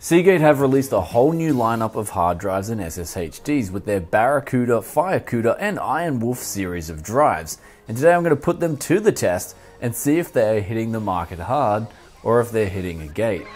Seagate have released a whole new lineup of hard drives and SSHDs with their Barracuda, Firecuda, and Ironwolf series of drives. And today I'm going to put them to the test and see if they are hitting the market hard or if they're hitting a gate.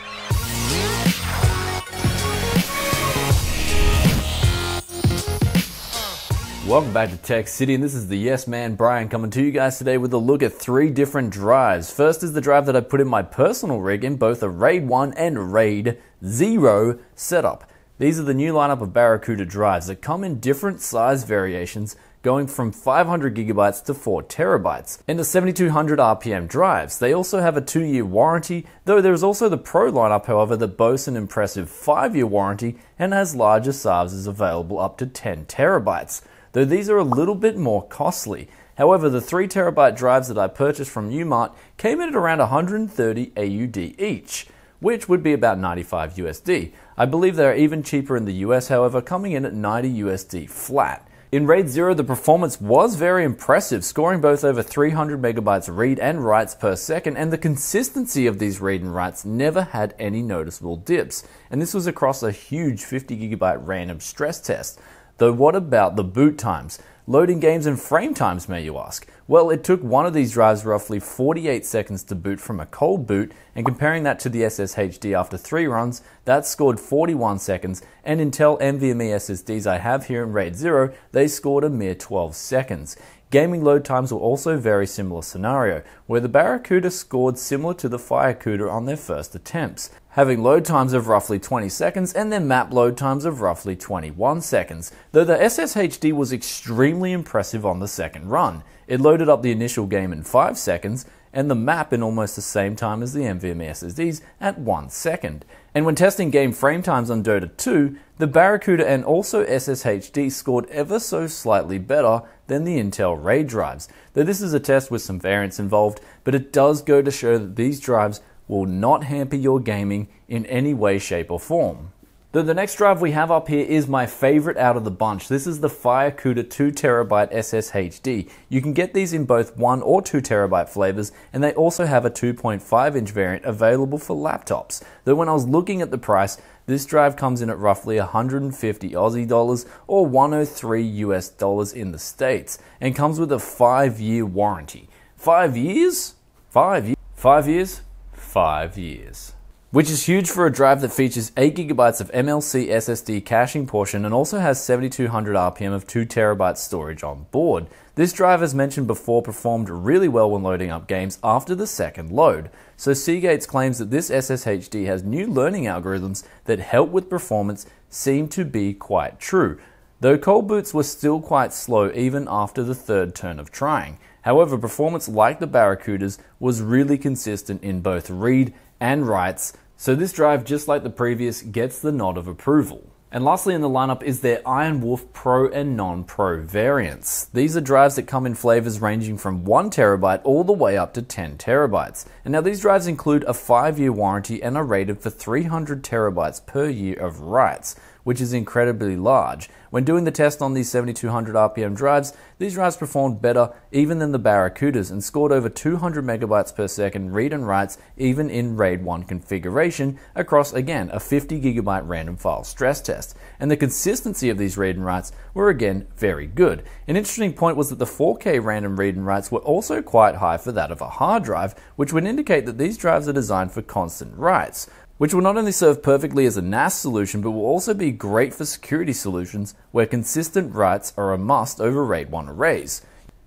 Welcome back to Tech City, and this is the Yes Man Brian coming to you guys today with a look at three different drives. First is the drive that I put in my personal rig in both a RAID 1 and RAID 0 setup. These are the new lineup of Barracuda drives that come in different size variations, going from 500 gigabytes to 4 terabytes, and the 7200 RPM drives. They also have a two year warranty, though there is also the Pro lineup, however, that boasts an impressive 5 year warranty and has larger sizes available up to 10 terabytes though these are a little bit more costly. However, the 3TB drives that I purchased from Umart came in at around 130 AUD each, which would be about 95 USD. I believe they are even cheaper in the US, however, coming in at 90 USD flat. In RAID 0, the performance was very impressive, scoring both over 300 megabytes read and writes per second, and the consistency of these read and writes never had any noticeable dips. And this was across a huge 50 gigabyte random stress test. Though what about the boot times? Loading games and frame times, may you ask? Well, it took one of these drives roughly 48 seconds to boot from a cold boot, and comparing that to the SSHD after three runs, that scored 41 seconds, and Intel NVMe SSDs I have here in RAID 0, they scored a mere 12 seconds. Gaming load times were also very similar scenario, where the Barracuda scored similar to the Firecuda on their first attempts, having load times of roughly 20 seconds and their map load times of roughly 21 seconds, though the SSHD was extremely impressive on the second run. It loaded up the initial game in 5 seconds, and the map in almost the same time as the NVMe SSDs at 1 second. And when testing game frame times on Dota 2, the Barracuda and also SSHD scored ever so slightly better than the Intel RAID drives. Though this is a test with some variance involved, but it does go to show that these drives will not hamper your gaming in any way, shape, or form. The, the next drive we have up here is my favorite out of the bunch. This is the Firecuda 2TB SSHD. You can get these in both 1 or 2TB flavors, and they also have a 2.5 inch variant available for laptops. Though when I was looking at the price, this drive comes in at roughly 150 Aussie dollars or 103 US dollars in the States, and comes with a 5 year warranty. 5 years? 5 years? 5 years? 5 years which is huge for a drive that features 8GB of MLC SSD caching portion and also has 7200 RPM of 2TB storage on board. This drive, as mentioned before, performed really well when loading up games after the second load. So Seagate's claims that this SSHD has new learning algorithms that help with performance seem to be quite true, though cold boots were still quite slow even after the third turn of trying. However, performance like the Barracudas was really consistent in both read and writes, so this drive, just like the previous, gets the nod of approval. And lastly in the lineup is their Ironwolf Pro and non-Pro variants. These are drives that come in flavors ranging from 1TB all the way up to 10TB. And now these drives include a 5-year warranty and are rated for 300TB per year of writes which is incredibly large. When doing the test on these 7200 RPM drives, these drives performed better even than the Barracudas and scored over 200 megabytes per second read and writes even in RAID 1 configuration across again a 50 gigabyte random file stress test. And the consistency of these read and writes were again very good. An interesting point was that the 4K random read and writes were also quite high for that of a hard drive, which would indicate that these drives are designed for constant writes which will not only serve perfectly as a NAS solution, but will also be great for security solutions where consistent writes are a must over RAID 1 arrays.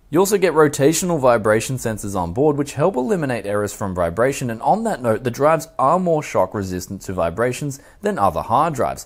You also get rotational vibration sensors on board, which help eliminate errors from vibration. And on that note, the drives are more shock resistant to vibrations than other hard drives.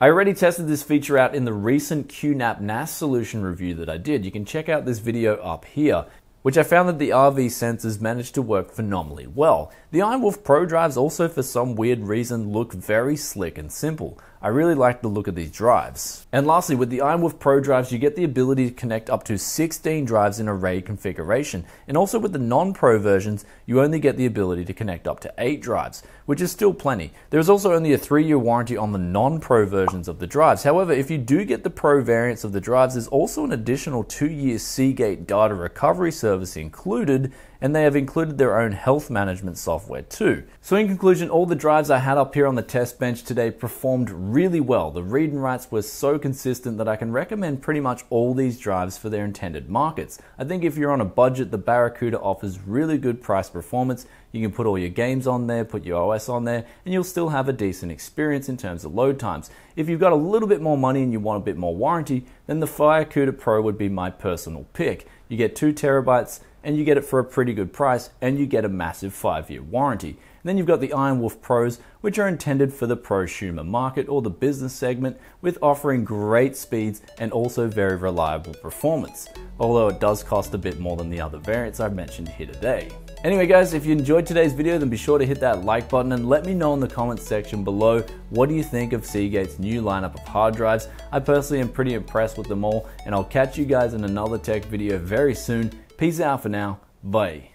I already tested this feature out in the recent QNAP NAS solution review that I did. You can check out this video up here which I found that the RV sensors managed to work phenomenally well. The Ironwolf Pro drives also for some weird reason look very slick and simple. I really like the look of these drives. And lastly, with the Ironwolf Pro drives, you get the ability to connect up to 16 drives in a RAID configuration. And also with the non-Pro versions, you only get the ability to connect up to 8 drives, which is still plenty. There is also only a 3-year warranty on the non-Pro versions of the drives. However, if you do get the Pro variants of the drives, there's also an additional 2-year Seagate data recovery service included, and they have included their own health management software too. So in conclusion, all the drives I had up here on the test bench today performed really well. The read and writes were so consistent that I can recommend pretty much all these drives for their intended markets. I think if you're on a budget, the Barracuda offers really good price performance. You can put all your games on there, put your OS on there, and you'll still have a decent experience in terms of load times. If you've got a little bit more money and you want a bit more warranty, then the Firecuda Pro would be my personal pick. You get two terabytes and you get it for a pretty good price and you get a massive five year warranty. And then you've got the Ironwolf Pros, which are intended for the prosumer market or the business segment, with offering great speeds and also very reliable performance, although it does cost a bit more than the other variants I've mentioned here today. Anyway guys, if you enjoyed today's video, then be sure to hit that like button and let me know in the comments section below what do you think of Seagate's new lineup of hard drives. I personally am pretty impressed with them all and I'll catch you guys in another tech video very soon. Peace out for now. Bye.